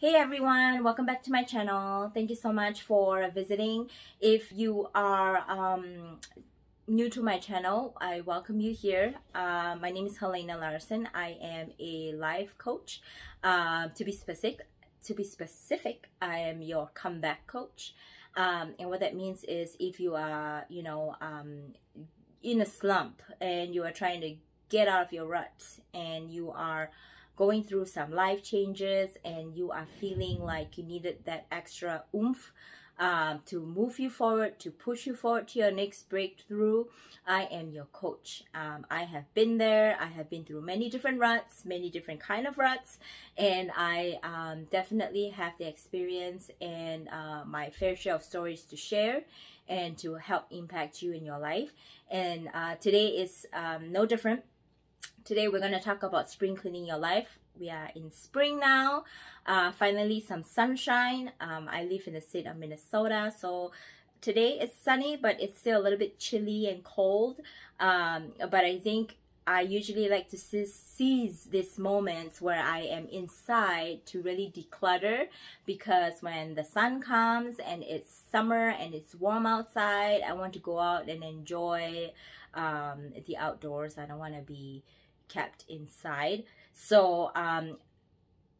Hey everyone, welcome back to my channel. Thank you so much for visiting. If you are um, new to my channel, I welcome you here. Uh, my name is Helena Larson. I am a life coach. Uh, to be specific, to be specific, I am your comeback coach. Um, and what that means is if you are, you know, um, in a slump and you are trying to get out of your rut and you are going through some life changes and you are feeling like you needed that extra oomph um, to move you forward, to push you forward to your next breakthrough, I am your coach. Um, I have been there. I have been through many different ruts, many different kind of ruts, and I um, definitely have the experience and uh, my fair share of stories to share and to help impact you in your life. And uh, today is um, no different. Today we're going to talk about spring cleaning your life. We are in spring now. Uh, finally some sunshine. Um, I live in the state of Minnesota so today it's sunny but it's still a little bit chilly and cold. Um, but I think I usually like to seize these moments where I am inside to really declutter because when the sun comes and it's summer and it's warm outside, I want to go out and enjoy um, the outdoors. I don't want to be kept inside. So um,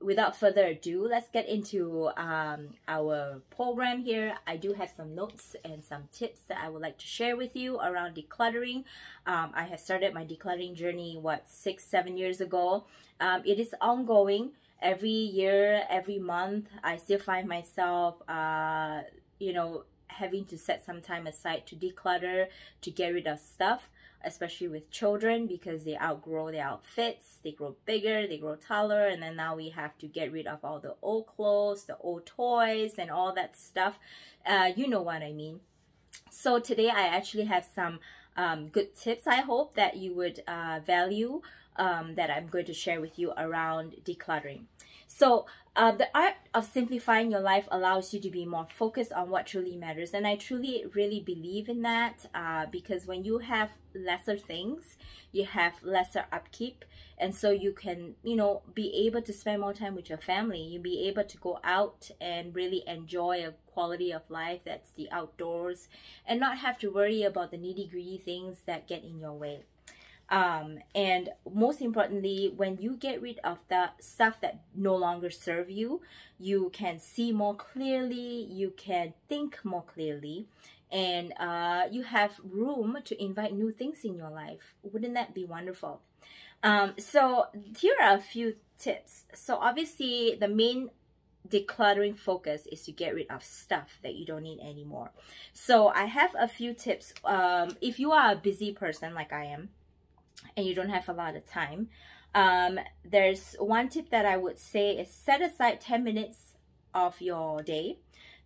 without further ado, let's get into um, our program here. I do have some notes and some tips that I would like to share with you around decluttering. Um, I have started my decluttering journey, what, six, seven years ago. Um, it is ongoing. Every year, every month, I still find myself, uh, you know, having to set some time aside to declutter, to get rid of stuff especially with children because they outgrow their outfits, they grow bigger, they grow taller, and then now we have to get rid of all the old clothes, the old toys, and all that stuff. Uh, you know what I mean. So today I actually have some um, good tips I hope that you would uh, value um, that I'm going to share with you around decluttering. So uh, the art of simplifying your life allows you to be more focused on what truly matters. And I truly, really believe in that uh, because when you have lesser things, you have lesser upkeep. And so you can, you know, be able to spend more time with your family. You'll be able to go out and really enjoy a quality of life that's the outdoors and not have to worry about the nitty gritty things that get in your way. Um, and most importantly, when you get rid of the stuff that no longer serve you, you can see more clearly, you can think more clearly, and uh, you have room to invite new things in your life. Wouldn't that be wonderful? Um, so here are a few tips. So obviously the main decluttering focus is to get rid of stuff that you don't need anymore. So I have a few tips. Um, if you are a busy person like I am, and you don't have a lot of time, um, there's one tip that I would say is set aside 10 minutes of your day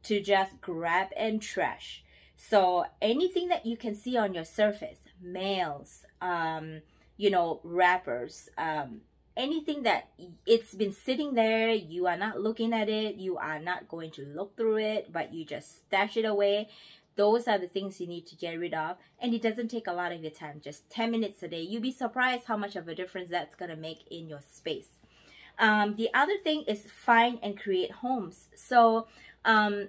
to just grab and trash. So anything that you can see on your surface, mails, um, you know, wrappers, um, anything that it's been sitting there, you are not looking at it, you are not going to look through it, but you just stash it away those are the things you need to get rid of and it doesn't take a lot of your time just 10 minutes a day. You'll be surprised how much of a difference that's going to make in your space. Um, the other thing is find and create homes. So um,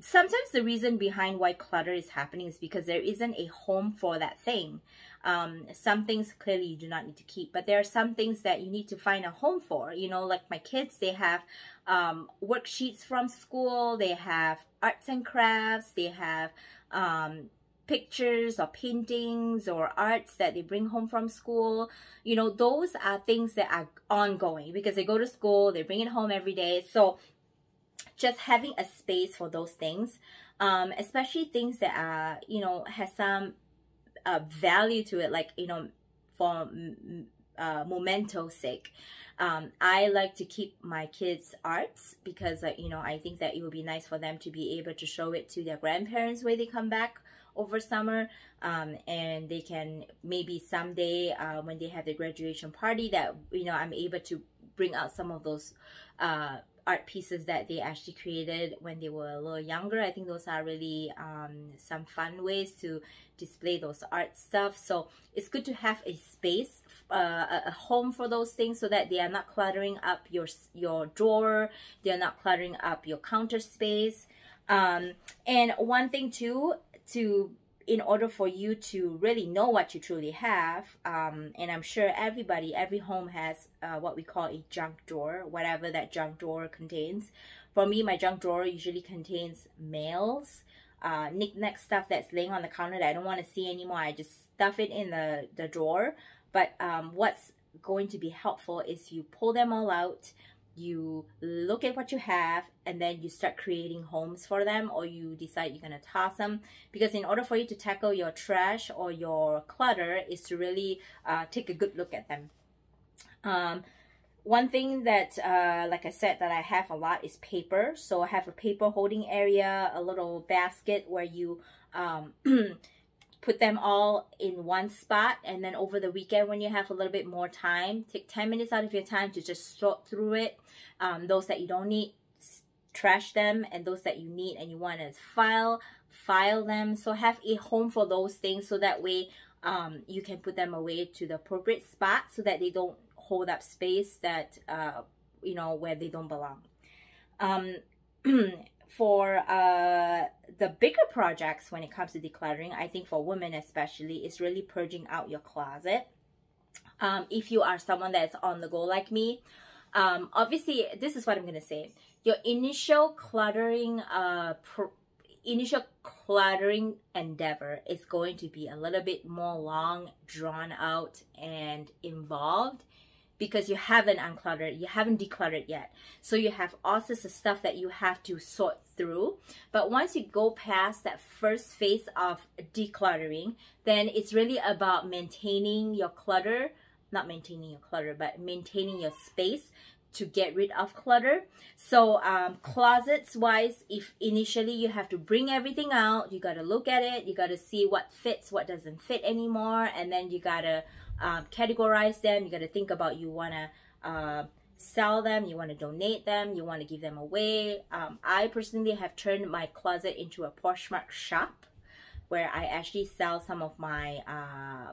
sometimes the reason behind why clutter is happening is because there isn't a home for that thing um, some things clearly you do not need to keep, but there are some things that you need to find a home for. You know, like my kids, they have um, worksheets from school, they have arts and crafts, they have um, pictures or paintings or arts that they bring home from school. You know, those are things that are ongoing because they go to school, they bring it home every day. So just having a space for those things, um, especially things that are, you know, has some uh, value to it, like, you know, for uh, memento sake. Um, I like to keep my kids' arts because, uh, you know, I think that it would be nice for them to be able to show it to their grandparents when they come back over summer um, and they can maybe someday uh, when they have the graduation party that, you know, I'm able to bring out some of those uh, art pieces that they actually created when they were a little younger. I think those are really um, some fun ways to display those art stuff. So it's good to have a space uh, a home for those things so that they are not cluttering up your your drawer they are not cluttering up your counter space um, and one thing too to in order for you to really know what you truly have um, and i'm sure everybody every home has uh, what we call a junk drawer whatever that junk drawer contains. For me my junk drawer usually contains mails uh, knickknack stuff that's laying on the counter that i don't want to see anymore. I just stuff it in the, the drawer. But um, what's going to be helpful is you pull them all out you look at what you have and then you start creating homes for them or you decide you're going to toss them. Because in order for you to tackle your trash or your clutter is to really uh, take a good look at them. Um, one thing that uh, like i said that i have a lot is paper. So i have a paper holding area a little basket where you um, put them all in one spot and then over the weekend when you have a little bit more time take 10 minutes out of your time to just sort through it. Um, those that you don't need trash them and those that you need and you want to file file them. So have a home for those things so that way um, you can put them away to the appropriate spot so that they don't hold up space that uh, you know where they don't belong. Um, for uh, the bigger projects when it comes to decluttering, I think for women especially, is really purging out your closet. Um, if you are someone that's on the go like me, um, obviously, this is what I'm going to say. Your initial cluttering, uh, initial cluttering endeavor is going to be a little bit more long, drawn out, and involved because you haven't uncluttered, you haven't decluttered yet. So you have all sorts of stuff that you have to sort through. But once you go past that first phase of decluttering, then it's really about maintaining your clutter, not maintaining your clutter, but maintaining your space to get rid of clutter. So um, closets wise, if initially you have to bring everything out, you got to look at it, you got to see what fits, what doesn't fit anymore, and then you got to um, categorize them. You got to think about you want to uh, sell them, you want to donate them, you want to give them away. Um, I personally have turned my closet into a Poshmark shop where I actually sell some of my uh,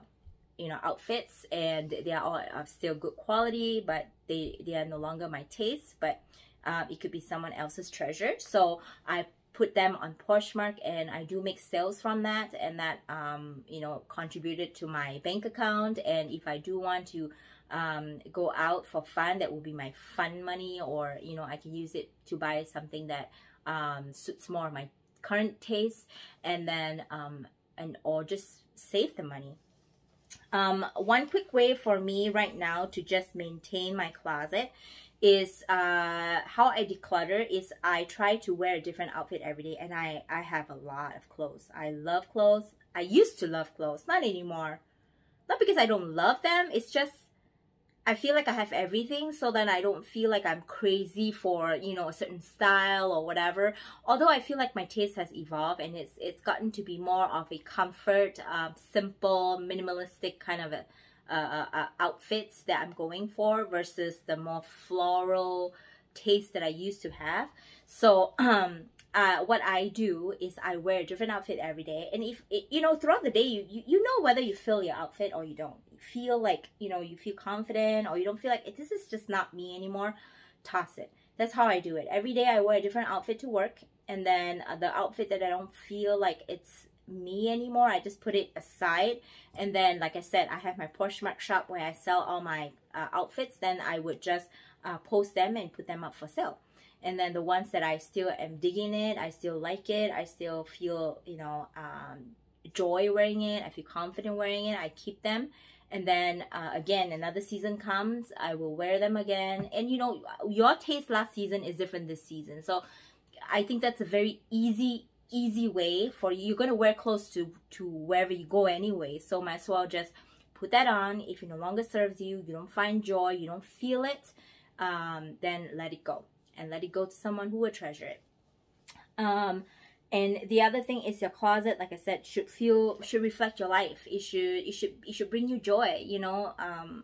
you know outfits and they are all still good quality but they they are no longer my taste but uh, it could be someone else's treasure so I put them on Poshmark and I do make sales from that and that um, you know contributed to my bank account. And if I do want to um, go out for fun that will be my fun money or you know I can use it to buy something that um, suits more my current taste and then um, and or just save the money. Um, one quick way for me right now to just maintain my closet is uh, how I declutter is I try to wear a different outfit every day and I, I have a lot of clothes. I love clothes. I used to love clothes, not anymore. Not because I don't love them, it's just I feel like I have everything so then I don't feel like I'm crazy for, you know, a certain style or whatever. Although I feel like my taste has evolved and it's it's gotten to be more of a comfort, um, simple, minimalistic kind of a uh, uh, uh, outfits that I'm going for versus the more floral taste that I used to have. So um, uh, what I do is I wear a different outfit every day. And if, you know, throughout the day, you, you, you know whether you feel your outfit or you don't. You feel like, you know, you feel confident or you don't feel like this is just not me anymore, toss it. That's how I do it. Every day I wear a different outfit to work. And then uh, the outfit that I don't feel like it's me anymore. I just put it aside. And then, like I said, I have my Poshmark shop where I sell all my uh, outfits. Then I would just uh, post them and put them up for sale. And then the ones that I still am digging it, I still like it, I still feel, you know, um, joy wearing it, I feel confident wearing it, I keep them. And then uh, again, another season comes, I will wear them again. And you know, your taste last season is different this season. So I think that's a very easy easy way for you. You're going to wear clothes to, to wherever you go anyway. So might as well just put that on. If it no longer serves you, you don't find joy, you don't feel it, um, then let it go. And let it go to someone who will treasure it. Um, and the other thing is your closet, like I said, should feel, should reflect your life. It should, it should, it should bring you joy, you know. Um,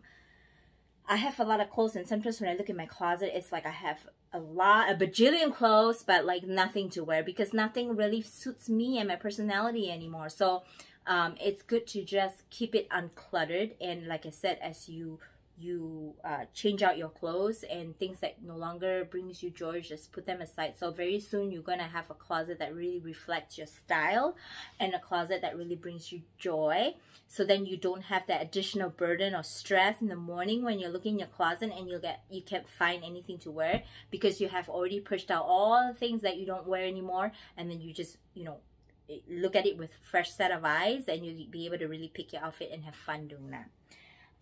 I have a lot of clothes and sometimes when I look in my closet, it's like I have a lot, a bajillion clothes, but like nothing to wear because nothing really suits me and my personality anymore. So um, it's good to just keep it uncluttered and like i said as you you uh, change out your clothes and things that no longer brings you joy just put them aside. So very soon you're gonna have a closet that really reflects your style and a closet that really brings you joy. So then you don't have that additional burden or stress in the morning when you're looking in your closet and you'll get you can't find anything to wear because you have already pushed out all the things that you don't wear anymore. And then you just you know look at it with fresh set of eyes and you'll be able to really pick your outfit and have fun doing that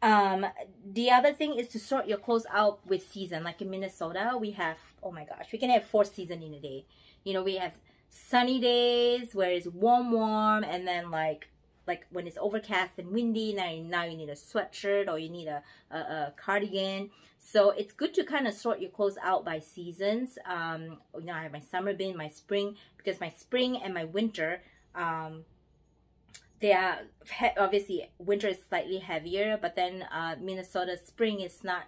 um, the other thing is to sort your clothes out with season. Like in Minnesota, we have, oh my gosh, we can have four season in a day. You know, we have sunny days where it's warm, warm, and then like like when it's overcast and windy, now you, now you need a sweatshirt or you need a, a, a cardigan. So it's good to kind of sort your clothes out by seasons. Um, you know, I have my summer bin, my spring, because my spring and my winter, um, they are obviously winter is slightly heavier but then uh, Minnesota spring is not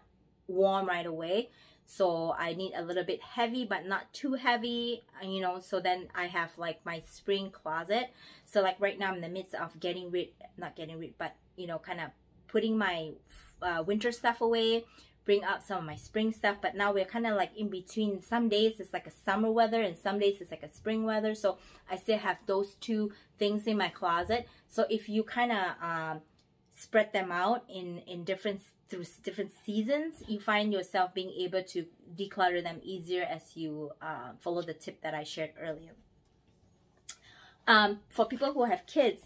warm right away. So I need a little bit heavy but not too heavy you know so then I have like my spring closet. So like right now I'm in the midst of getting rid not getting rid but you know kind of putting my uh, winter stuff away bring up some of my spring stuff but now we're kind of like in between. Some days it's like a summer weather and some days it's like a spring weather so I still have those two things in my closet so if you kind of um, spread them out in in different through different seasons you find yourself being able to declutter them easier as you uh, follow the tip that I shared earlier. Um, for people who have kids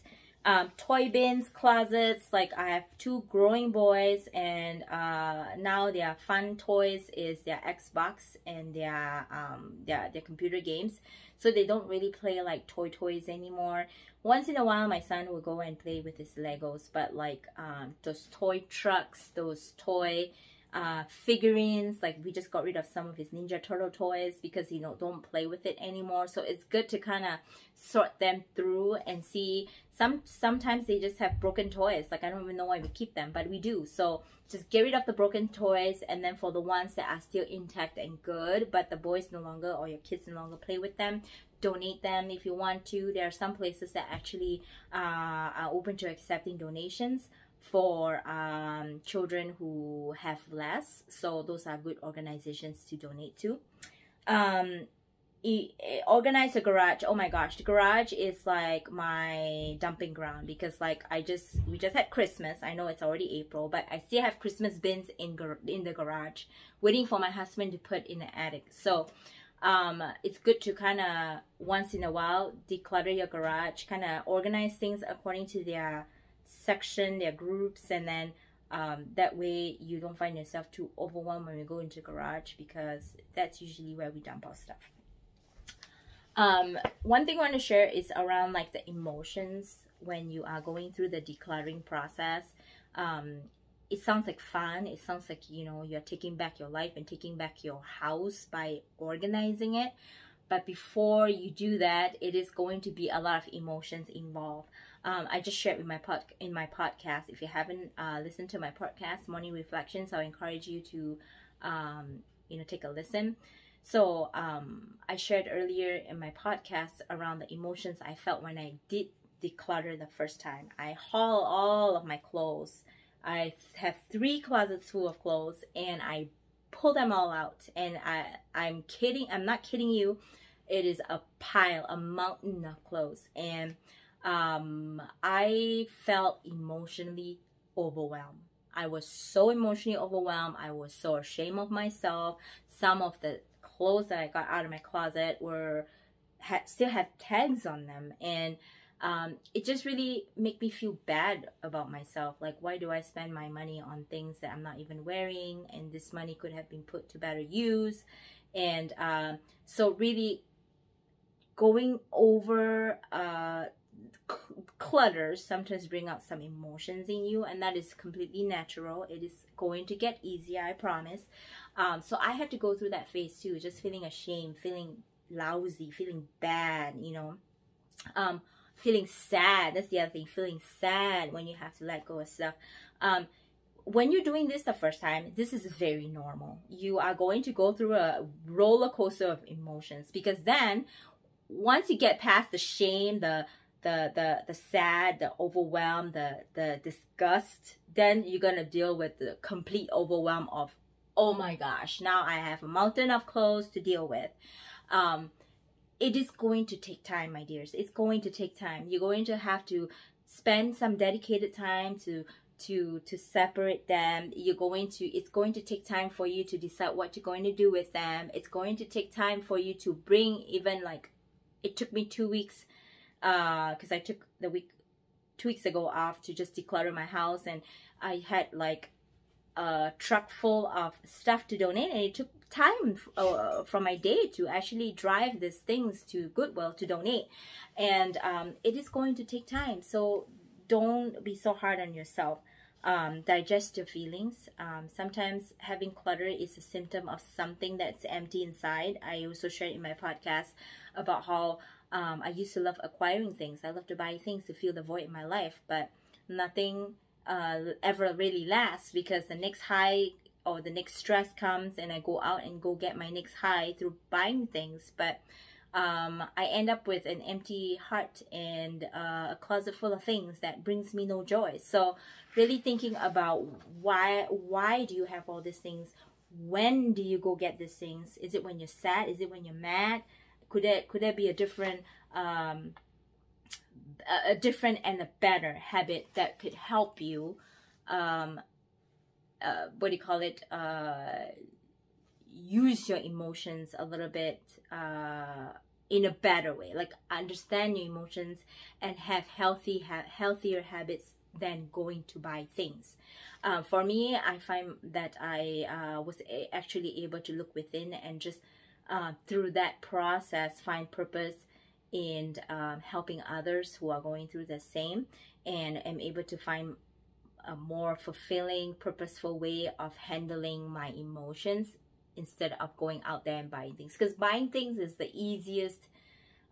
um, toy bins, closets. Like I have two growing boys, and uh, now their fun toys is their Xbox and their um, their their computer games. So they don't really play like toy toys anymore. Once in a while, my son will go and play with his Legos, but like um, those toy trucks, those toy uh, figurines. Like we just got rid of some of his Ninja Turtle toys because you know don't play with it anymore. So it's good to kind of sort them through and see. Some sometimes they just have broken toys. Like I don't even know why we keep them, but we do. So just get rid of the broken toys, and then for the ones that are still intact and good, but the boys no longer or your kids no longer play with them, donate them if you want to. There are some places that actually uh, are open to accepting donations for um, children who have less. So those are good organizations to donate to. Um, organize a garage. Oh my gosh, the garage is like my dumping ground because like I just we just had Christmas. I know it's already April, but I still have Christmas bins in in the garage, waiting for my husband to put in the attic. So um, it's good to kind of once in a while declutter your garage, kind of organize things according to their section, their groups, and then um, that way you don't find yourself too overwhelmed when you go into garage because that's usually where we dump our stuff. Um, one thing I want to share is around like the emotions when you are going through the decluttering process. Um, it sounds like fun. It sounds like, you know, you're taking back your life and taking back your house by organizing it. But before you do that, it is going to be a lot of emotions involved um, I just shared with my pod in my podcast. If you haven't uh, listened to my podcast, Morning Reflections, I encourage you to, um, you know, take a listen. So um, I shared earlier in my podcast around the emotions I felt when I did declutter the first time. I haul all of my clothes. I have three closets full of clothes, and I pull them all out. And I, I'm kidding. I'm not kidding you. It is a pile, a mountain of clothes, and um, I felt emotionally overwhelmed. I was so emotionally overwhelmed. I was so ashamed of myself. Some of the clothes that I got out of my closet were still had tags on them, and um, it just really made me feel bad about myself. Like, why do I spend my money on things that I'm not even wearing? And this money could have been put to better use. And um, so, really going over uh, clutters sometimes bring out some emotions in you and that is completely natural. It is going to get easier i promise. Um, so i had to go through that phase too just feeling ashamed feeling lousy feeling bad you know. Um, feeling sad that's the other thing feeling sad when you have to let go of stuff. Um, when you're doing this the first time, this is very normal. You are going to go through a roller coaster of emotions because then once you get past the shame, the the the the sad, the overwhelm, the the disgust, then you're gonna deal with the complete overwhelm of oh my gosh, now I have a mountain of clothes to deal with. Um, it is going to take time, my dears. It's going to take time. You're going to have to spend some dedicated time to to to separate them you're going to it's going to take time for you to decide what you're going to do with them it's going to take time for you to bring even like it took me two weeks uh because i took the week two weeks ago off to just declutter my house and i had like a truck full of stuff to donate and it took time uh, from my day to actually drive these things to goodwill to donate and um, it is going to take time so don't be so hard on yourself um, digest your feelings. Um, sometimes having clutter is a symptom of something that's empty inside. I also shared in my podcast about how um, I used to love acquiring things. I love to buy things to fill the void in my life, but nothing uh, ever really lasts because the next high or the next stress comes and I go out and go get my next high through buying things. But um, I end up with an empty heart and uh, a closet full of things that brings me no joy. So really thinking about why why do you have all these things? When do you go get these things? Is it when you're sad? Is it when you're mad? Could there could there be a different um, a, different and a better habit that could help you? Um, uh, what do you call it? Uh, use your emotions a little bit uh, in a better way like understand your emotions and have healthy ha- healthier habits than going to buy things uh, for me i find that i uh, was actually able to look within and just uh, through that process find purpose in um, helping others who are going through the same and am able to find a more fulfilling purposeful way of handling my emotions instead of going out there and buying things. Because buying things is the easiest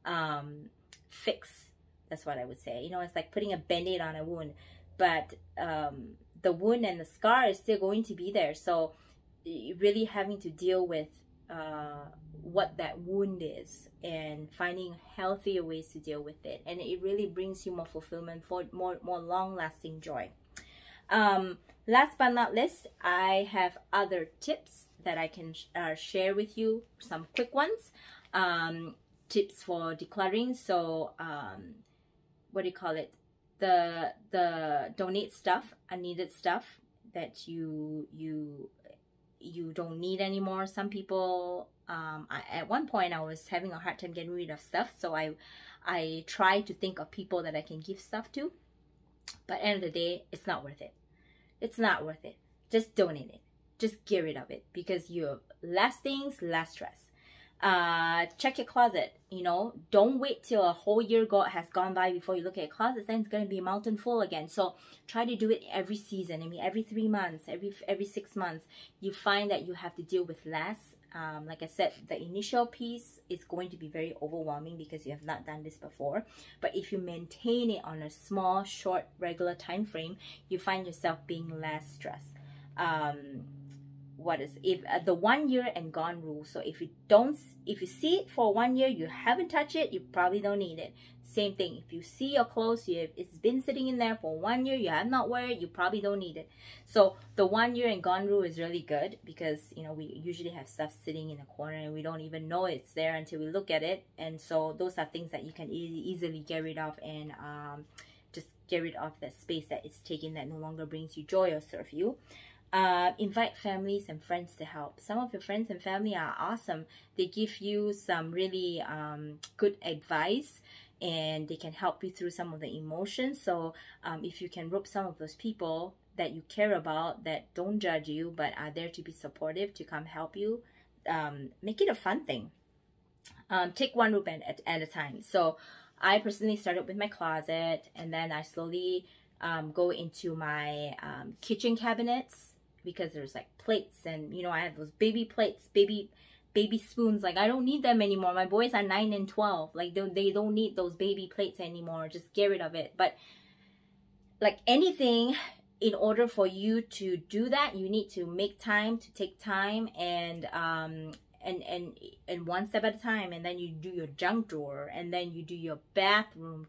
um, fix that's what i would say. You know it's like putting a band-aid on a wound but um, the wound and the scar is still going to be there. So really having to deal with uh, what that wound is and finding healthier ways to deal with it and it really brings you more fulfillment for more more long lasting joy um, last but not least i have other tips that I can uh, share with you, some quick ones. Um, tips for decluttering. So, um, what do you call it? The the donate stuff, unneeded stuff that you you you don't need anymore. Some people, um, I, at one point, I was having a hard time getting rid of stuff, so I I try to think of people that I can give stuff to. But end of the day, it's not worth it. It's not worth it. Just donate it just get rid of it because you have less things, less stress. Uh, check your closet. You know, don't wait till a whole year go has gone by before you look at your closet. Then it's gonna be a mountain full again. So try to do it every season. I mean, every three months, every every six months, you find that you have to deal with less. Um, like I said, the initial piece is going to be very overwhelming because you have not done this before. But if you maintain it on a small, short, regular time frame, you find yourself being less stressed. Um, what is if uh, the one year and gone rule. So if you don't if you see it for one year you haven't touched it you probably don't need it. Same thing if you see your clothes you have, it's been sitting in there for one year you have not wear it you probably don't need it. So the one year and gone rule is really good because you know we usually have stuff sitting in a corner and we don't even know it's there until we look at it. And so those are things that you can e easily get rid of and um, just get rid of that space that it's taking that no longer brings you joy or serve you uh, invite families and friends to help. Some of your friends and family are awesome. They give you some really um, good advice and they can help you through some of the emotions. So um, if you can rope some of those people that you care about, that don't judge you, but are there to be supportive, to come help you, um, make it a fun thing. Um, take one room at, at a time. So I personally started with my closet and then I slowly um, go into my um, kitchen cabinets because there's like plates and you know I have those baby plates, baby baby spoons. Like I don't need them anymore. My boys are 9 and 12. Like they, they don't need those baby plates anymore. Just get rid of it. But like anything in order for you to do that, you need to make time to take time and um and and and one step at a time and then you do your junk drawer and then you do your bathroom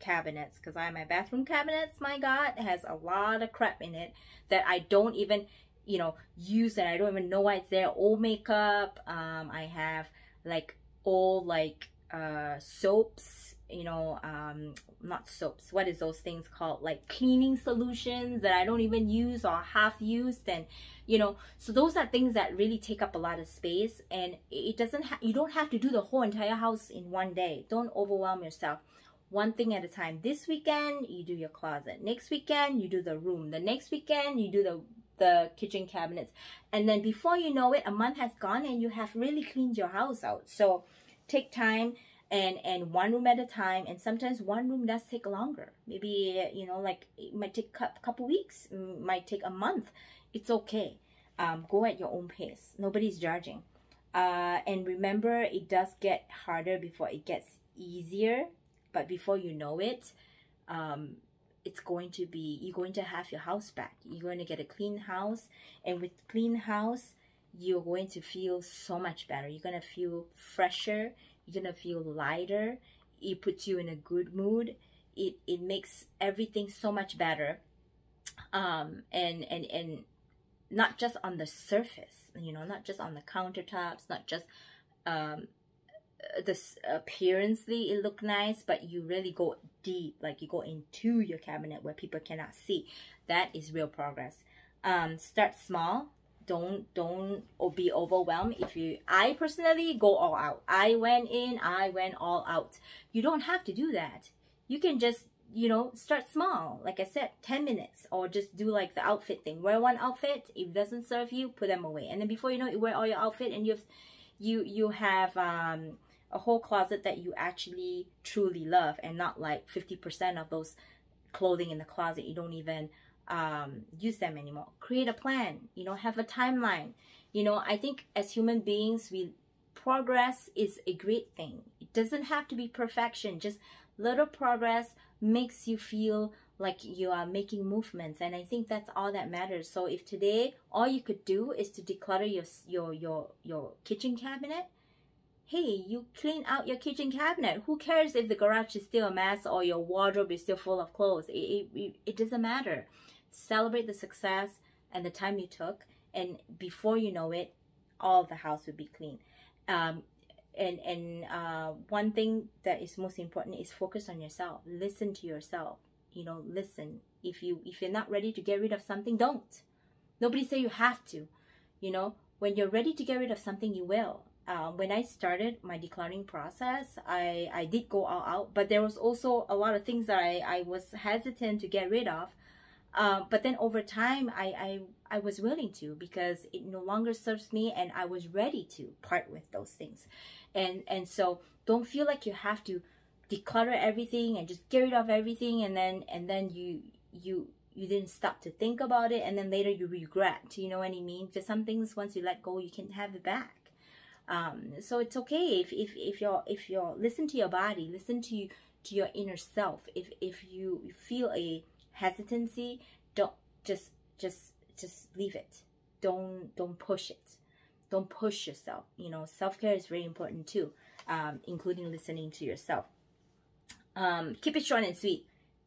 cabinets because I my bathroom cabinets, my God, has a lot of crap in it that I don't even, you know, use and I don't even know why it's there. Old makeup. Um, I have like old like uh soaps you know um not soaps what is those things called like cleaning solutions that i don't even use or half used and you know so those are things that really take up a lot of space and it doesn't you don't have to do the whole entire house in one day don't overwhelm yourself one thing at a time. This weekend you do your closet. Next weekend you do the room. The next weekend you do the the kitchen cabinets. And then before you know it a month has gone and you have really cleaned your house out. So take time and and one room at a time. And sometimes one room does take longer. Maybe you know like it might take a couple weeks might take a month. It's okay. Um, go at your own pace. Nobody's judging. Uh, and remember it does get harder before it gets easier but before you know it um, it's going to be you're going to have your house back. You're going to get a clean house and with clean house you're going to feel so much better. You're going to feel fresher you're gonna feel lighter it puts you in a good mood it it makes everything so much better. Um and and and not just on the surface you know not just on the countertops not just um this appearancely it look nice but you really go deep like you go into your cabinet where people cannot see. That is real progress. Um start small. Don't don't be overwhelmed. If you i personally go all out. I went in i went all out. You don't have to do that. You can just you know start small. Like i said 10 minutes or just do like the outfit thing. Wear one outfit. If it doesn't serve you put them away. And then before you know it, wear all your outfit and you've you you have um a whole closet that you actually truly love and not like 50% of those clothing in the closet you don't even um, use them anymore. Create a plan, you know, have a timeline. You know, I think as human beings, we progress is a great thing. It doesn't have to be perfection. Just little progress makes you feel like you are making movements and i think that's all that matters so if today all you could do is to declutter your your your your kitchen cabinet hey you clean out your kitchen cabinet. Who cares if the garage is still a mess or your wardrobe is still full of clothes? It, it, it doesn't matter. Celebrate the success and the time you took and before you know it all the house will be clean. Um, and and uh, one thing that is most important is focus on yourself. Listen to yourself. You know listen. If you if you're not ready to get rid of something don't. Nobody say you have to. You know when you're ready to get rid of something you will um, when I started my decluttering process, I, I did go all out, but there was also a lot of things that I, I was hesitant to get rid of uh, but then over time, I, I, I was willing to because it no longer serves me and I was ready to part with those things. And, and so don't feel like you have to declutter everything and just get rid of everything and then, and then you, you, you didn't stop to think about it and then later you regret, you know what I mean? Because some things, once you let go, you can't have it back. Um, so it's okay if, if, if you're, if you're, listen to your body, listen to, to your inner self. If, if you feel a, hesitancy, don't just just just leave it. Don't don't push it. Don't push yourself. You know, self care is very important too, um, including listening to yourself. Um, keep it short and sweet.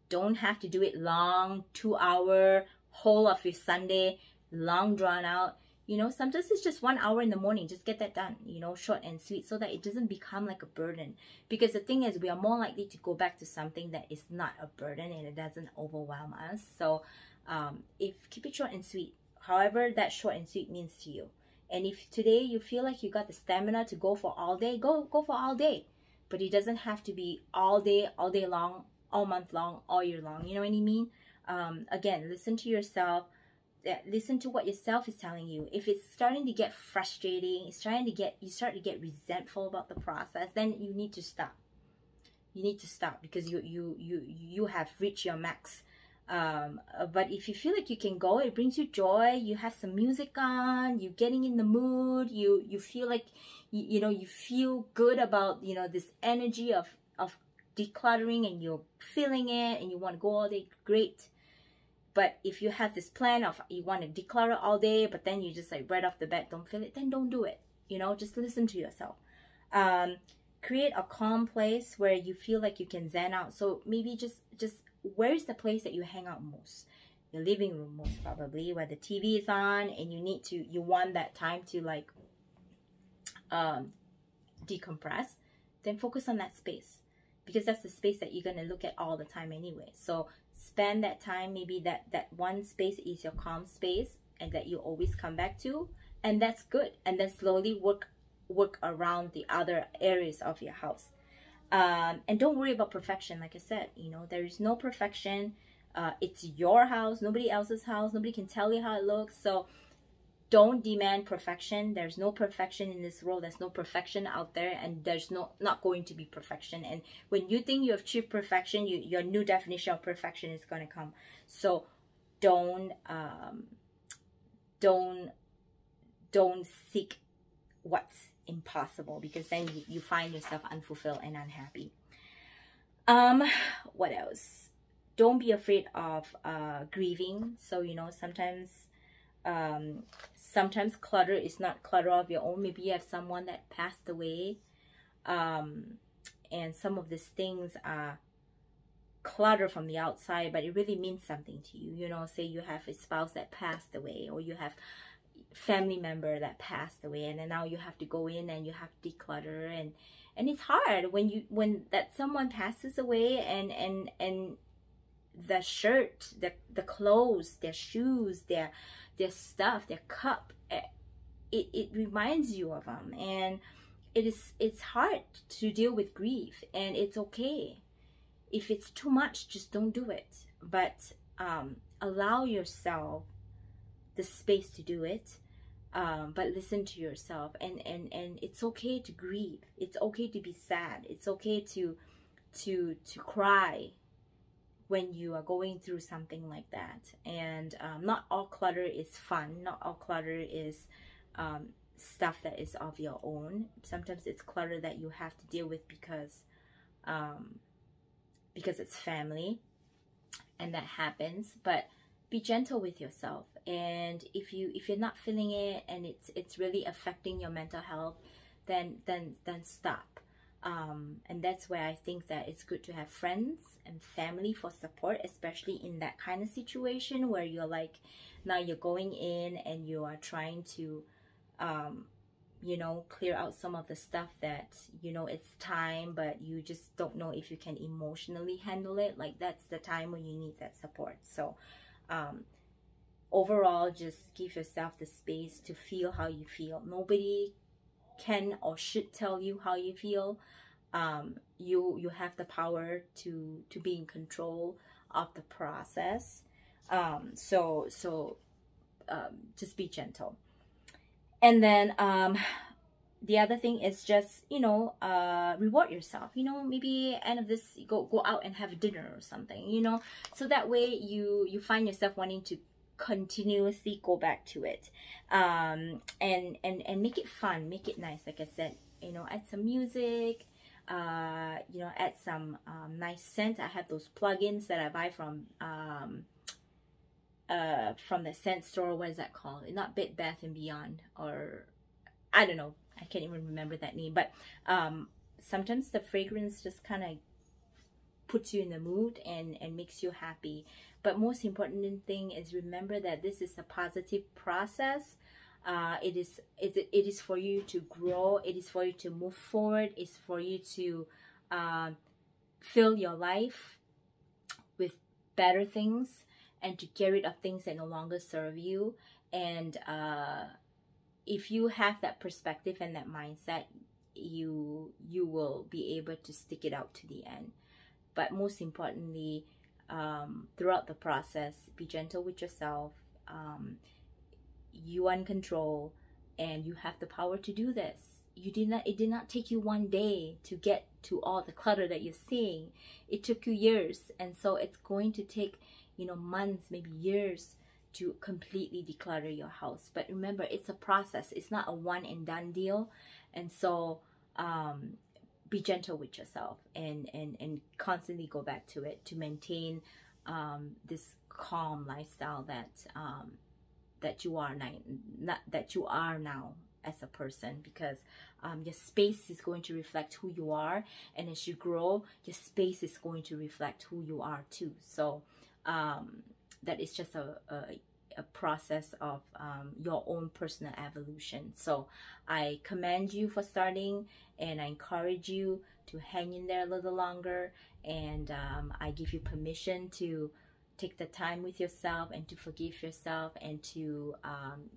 Don't have to do it long, two hour, whole of your Sunday, long drawn out you know sometimes it's just one hour in the morning just get that done you know short and sweet so that it doesn't become like a burden. Because the thing is we are more likely to go back to something that is not a burden and it doesn't overwhelm us. So um, if keep it short and sweet. However that short and sweet means to you. And if today you feel like you got the stamina to go for all day go go for all day. But it doesn't have to be all day all day long all month long all year long. You know what i mean? Um, again listen to yourself listen to what yourself is telling you. If it's starting to get frustrating, it's trying to get you start to get resentful about the process, then you need to stop. You need to stop because you you you you have reached your max. Um, uh, but if you feel like you can go, it brings you joy. You have some music on. You're getting in the mood. You you feel like you, you know you feel good about you know this energy of of decluttering, and you're feeling it, and you want to go all day. Great but if you have this plan of you want to declutter all day, but then you just like right off the bat don't feel it, then don't do it. You know, just listen to yourself. Um, create a calm place where you feel like you can zen out so maybe just just where is the place that you hang out most your living room most probably where the tv is on and you need to you want that time to like um decompress then focus on that space because that's the space that you're going to look at all the time anyway so spend that time maybe that that one space is your calm space and that you always come back to and that's good. And then slowly work work around the other areas of your house. Um, and don't worry about perfection like i said you know there is no perfection. Uh, it's your house nobody else's house nobody can tell you how it looks. So don't demand perfection. There's no perfection in this world. There's no perfection out there and there's no not going to be perfection. And when you think you have achieved perfection you, your new definition of perfection is going to come. So don't um, don't don't seek what's impossible because then you, you find yourself unfulfilled and unhappy. Um what else? Don't be afraid of uh grieving. So you know sometimes um sometimes clutter is not clutter of your own. Maybe you have someone that passed away um and some of these things are clutter from the outside but it really means something to you. You know say you have a spouse that passed away or you have family member that passed away and then now you have to go in and you have to declutter and and it's hard when you when that someone passes away and and and the shirt the the clothes their shoes their their stuff their cup eh, it, it reminds you of them and it is it's hard to deal with grief and it's okay. If it's too much just don't do it. But um, allow yourself the space to do it um, but listen to yourself. And and and it's okay to grieve. It's okay to be sad. It's okay to to to cry when you are going through something like that. And um, not all clutter is fun. Not all clutter is um, stuff that is of your own. Sometimes it's clutter that you have to deal with because um, because it's family and that happens. But be gentle with yourself. And if you if you're not feeling it and it's it's really affecting your mental health then then then stop um, and that's where I think that it's good to have friends and family for support especially in that kind of situation where you're like now you're going in and you are trying to um, you know clear out some of the stuff that you know it's time but you just don't know if you can emotionally handle it. Like that's the time when you need that support. So um, overall just give yourself the space to feel how you feel. Nobody can or should tell you how you feel. Um, you you have the power to to be in control of the process. Um, so so um, just be gentle. And then um, the other thing is just you know uh reward yourself. You know maybe end of this go go out and have dinner or something you know? So that way you you find yourself wanting to continuously go back to it. Um and and and make it fun make it nice. Like i said you know add some music uh you know add some um, nice scent. I have those plugins that i buy from um uh from the scent store. What is that called? Not bed bath and beyond or i don't know. I can't even remember that name, but um, sometimes the fragrance just kind of puts you in the mood and, and makes you happy. But most important thing is remember that this is a positive process. Uh, it is it, it is for you to grow. It is for you to move forward. It's for you to uh, fill your life with better things and to get rid of things that no longer serve you and uh, if you have that perspective and that mindset you you will be able to stick it out to the end but most importantly um, throughout the process be gentle with yourself um, you are in control and you have the power to do this you did not it did not take you one day to get to all the clutter that you're seeing it took you years and so it's going to take you know months maybe years to completely declutter your house. But remember, it's a process. It's not a one and done deal. And so um, be gentle with yourself and, and, and constantly go back to it to maintain um, this calm lifestyle that um, that you are now, not that you are now as a person because um, your space is going to reflect who you are. And as you grow your space is going to reflect who you are too. So um, that is just a, a, a process of um, your own personal evolution. So i commend you for starting and i encourage you to hang in there a little longer. And um, i give you permission to take the time with yourself and to forgive yourself and to um,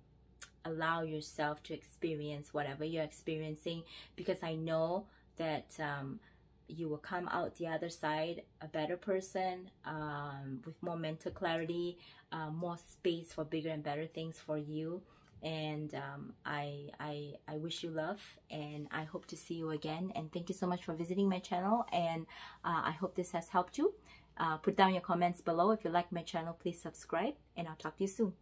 allow yourself to experience whatever you're experiencing. Because I know that um, you will come out the other side a better person um, with more mental clarity, uh, more space for bigger and better things for you. And um, I, I, I wish you love and I hope to see you again. And thank you so much for visiting my channel. And uh, I hope this has helped you. Uh, put down your comments below. If you like my channel, please subscribe and I'll talk to you soon.